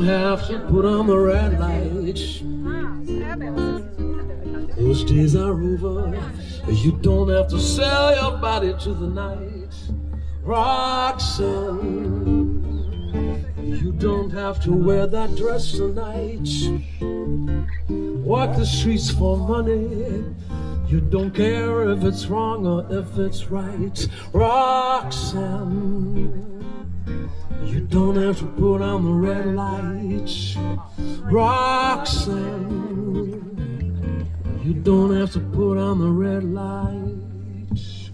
don't have to put on the red lights. Those days are over. You don't have to sell your body to the night. Roxanne, you don't have to wear that dress tonight. Walk the streets for money. You don't care if it's wrong or if it's right. Roxanne. You don't have to put on the red lights, Roxanne. You don't have to put on the red lights.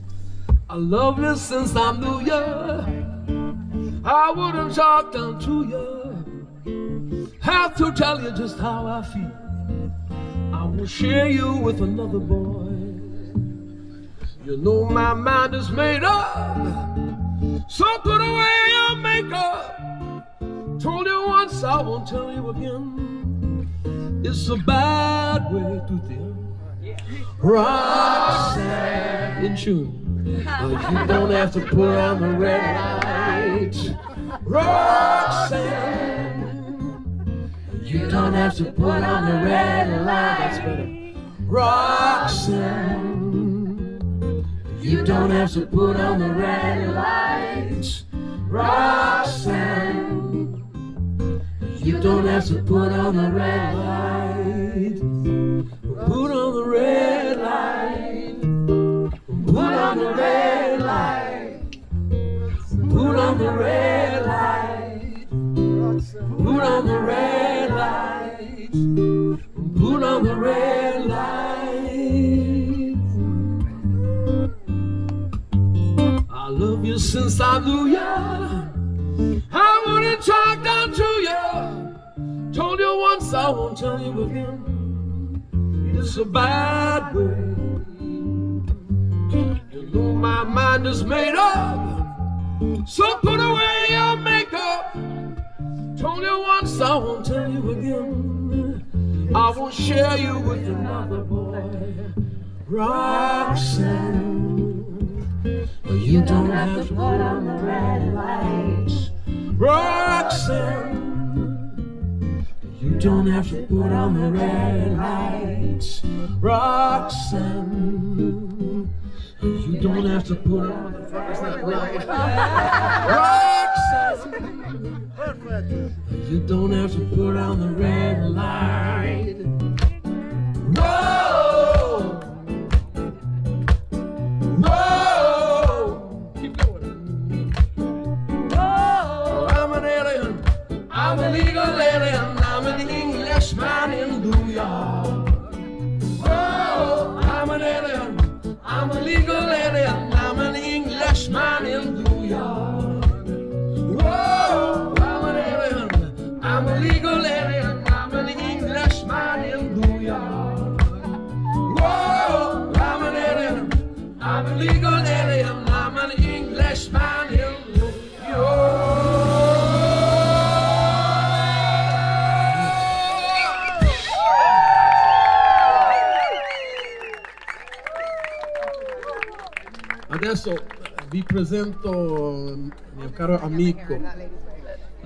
I love you since I knew you. I wouldn't talk down to you. Have to tell you just how I feel. I will share you with another boy. You know my mind is made up. So put away your makeup. Told you once, I won't tell you again. It's a bad way to think. Roxanne in tune. Uh, you don't have to put on the red lights. Roxanne. You don't have to put on the red lights. Better. Roxanne. You don't have to put on the red lights, Roxanne. You don't have to put on the red light. Put on the red light. Put on the red light. Put on the red light. Put on the red light. Put on the red since I knew ya. I wouldn't talk down to you. Told you once, I won't tell you again. It's a bad way. You know my mind is made up. So put away your makeup. Told you once, I won't tell you again. I won't share you with another boy. Roxanne. You don't have to put on the red lights, Roxanne. You don't have to put on the red lights, Roxanne. You don't have to put on the red lights, Roxanne. You don't have to put on the red light. Whoa! I'm an Englishman in New York. Whoa! I'm an alien. I'm alien. I'm an Englishman in New Adesso vi presento eh, mio caro amico,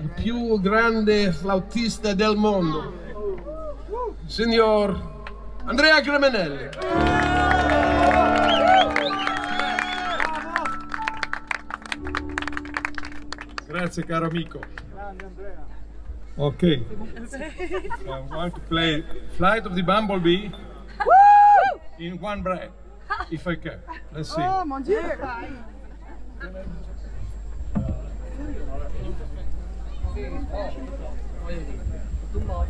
il più grande flautista del mondo, signor Andrea Cremenelli. Grazie caro amico. Ok. So I'm going to play Flight of the Bumblebee in one breath, if I can. Let's see. Oh mon dieu Hayır. Tutunma.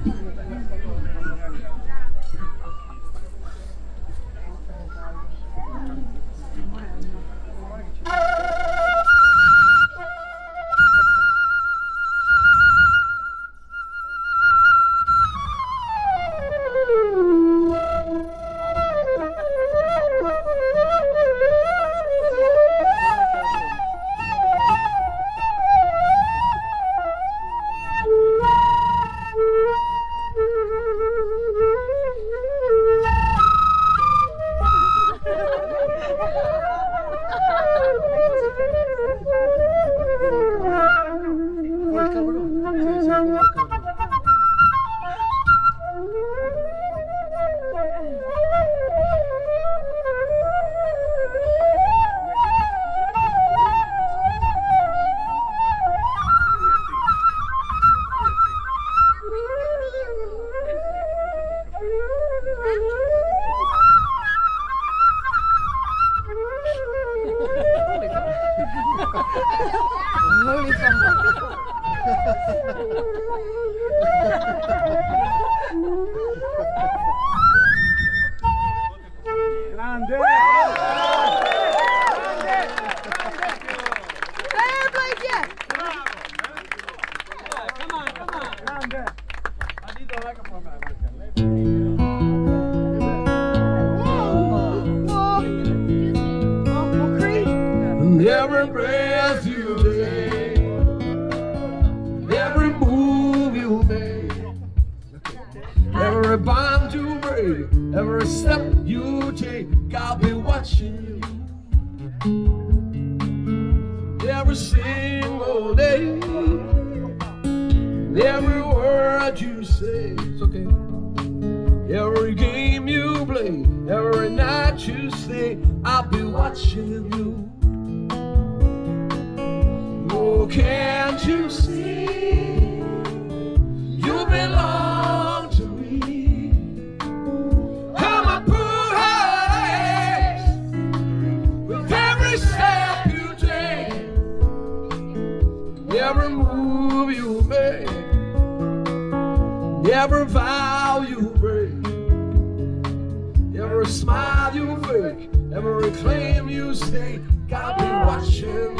Grande! Every bond you break, every step you take, I'll be watching you. Every single day, every word you say, it's okay. Every game you play, every night you stay, I'll be watching you. Oh, can't you see? Step you take, every move you make, every vow you break, every smile you fake, every claim you stake. I'll be watching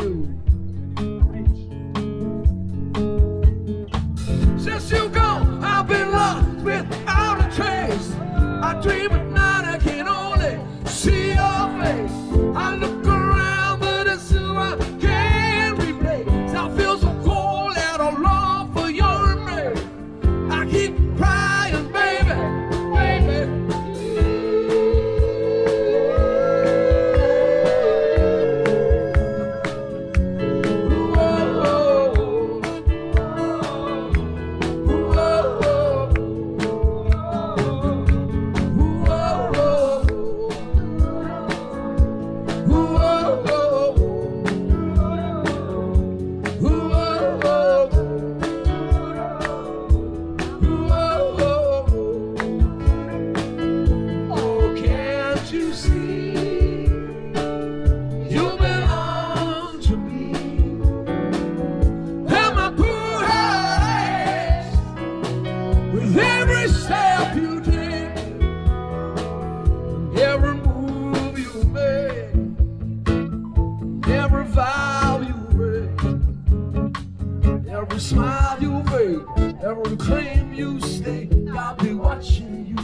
every smile you fake, every claim you stake, I'll be watching you.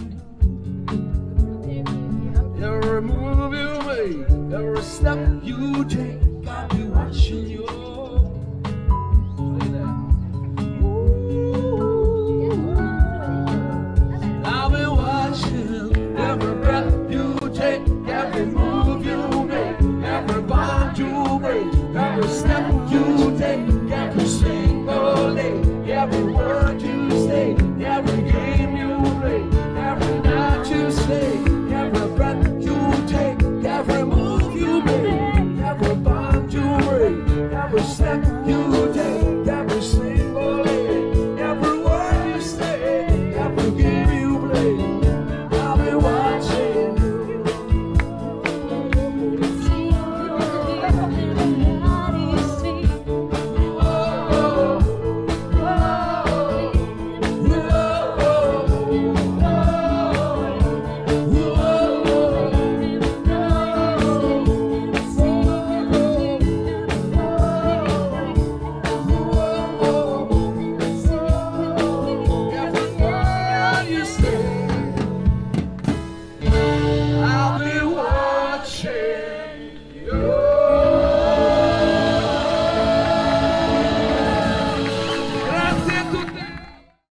Every move you make, every step you take,